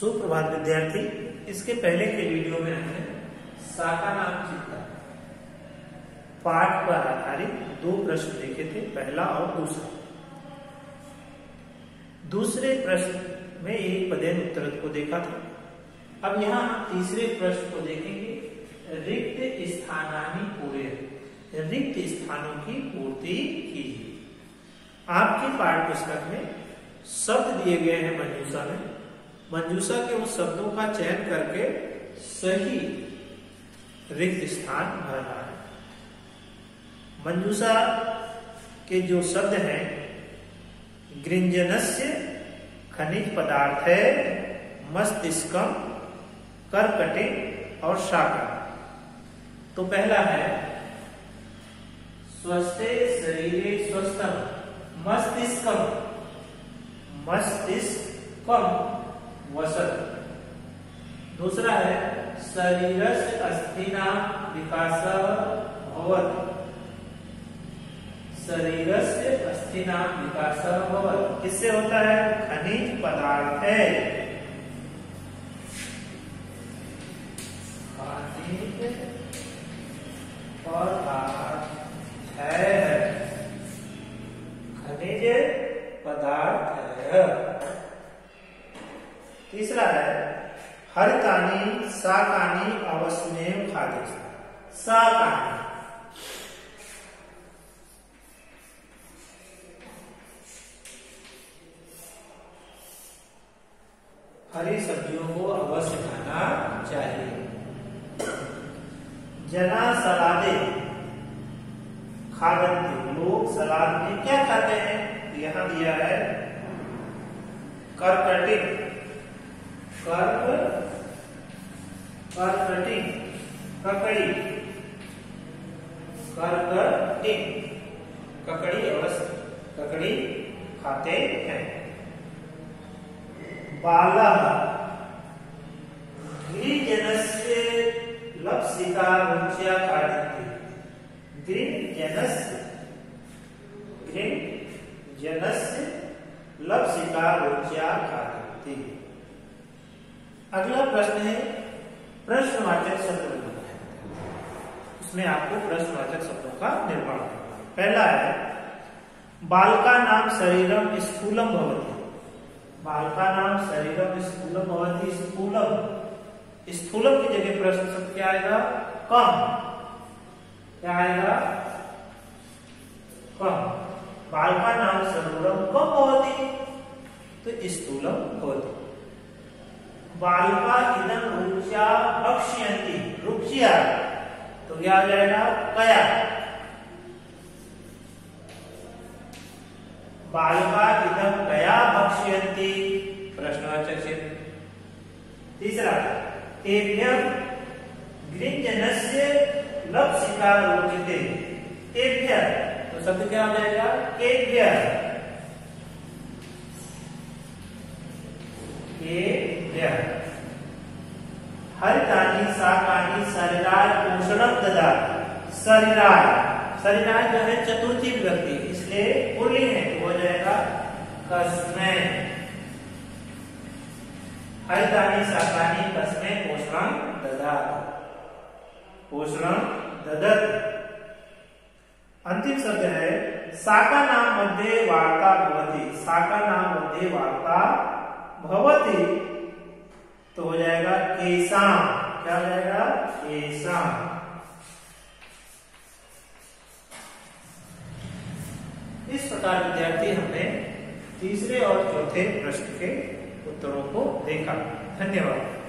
सुप्रभात विद्यार्थी, इसके पहले के वीडियो में हमने साका नाम चित्र पाठ पर आधारित दो प्रश्न देखे थे, पहला और दूसरा। दूसरे प्रश्न में एक पदेन उत्तर को देखा था। अब यहाँ तीसरे प्रश्न को देखेंगे, रिक्त स्थानानी पूरे। रिक्त स्थानों की पूर्ति कीजिए। आपके पाठ पुस्तक में शब्द दिए गए हैं, मंजूसा में। मंजूसा के उस शब्दों का चयन करके सही रिक्त स्थान भरना है। मंजूषा के जो शब्द हैं, गृंजनस्य खनिज पदार्थ है, मस्तिष्कम, करकटे और शाका तो पहला है, स्वस्थ शरीर स्वस्थम मस्तिष्कम। मस्तिष्कम वसत दूसरा है शरीर से अस्थिना विकास भवत। से अस्थिना विकास भवत। किससे होता है? खनिज पदार्थ। है खनिज है। खनिज पदार्थ है। तीसरा है हरितानी साकानी अवश्य खाद्य साकानी हरी सब्जियों को अवश्य खाना चाहिए। जना सलादे। खादंती लोग सलाद में क्या खाते हैं? यहाँ दिया है करकटिंग कर्क करकटिंग ककड़ी करकटिंग ककड़ी अवश्य, ककड़ी खाते हैं। बाला गिरिजनस्य लप्सिका रुच्या खादन्ति गिरिजनस्य गिरिजनस्य लप्सिका रुच्या खादन्ति अगला प्रश्न है, प्रश्नवाचक शब्द बनाना है। उसमें आपको प्रश्नवाचक शब्दों का निर्माण करना पहला है बालका नाम शरीरम स्थूलम भवती। बालका नाम शरीरम स्थूलम भवती, स्थूलम। स्थूलम की जगह प्रश्न शब्द क्या आएगा? कम। क्या आएगा? कम। बालका नाम शरीरम कम भवती तो स्थूलम भवती। बालका इदम रुच्या भक्ष्यंती रुचिया तो क्या आ जाएगा कया। बालका इदम कया भक्ष्यन्ति? प्रश्नवाचक चिन्ह तीसरा तेभ्यम गृंजनस्य लप्सिका रोचते। तेभ्य तो शब्द क्या हो जाएगा? केभ्य। हरितानी साकानी शरीराय पोषणम ददा शरीराय शरीराय जो है चतुर्थी विभक्ति इसलिए पुल्लिंग है तो हो जाएगा कस्मे। हरितानी साकानी, कस्मे, पोषणम ददा पोषणम ददत। अंतिम शब्द है, साका नाम मध्ये वार्ता भवती। साका नाम मध्ये वार्ता भवती। तो हो जाएगा केसाम क्या हो जाएगा? केसाम इस प्रकार विद्यार्थी हमने तीसरे और चौथे प्रश्न के उत्तरों को देखा। धन्यवाद।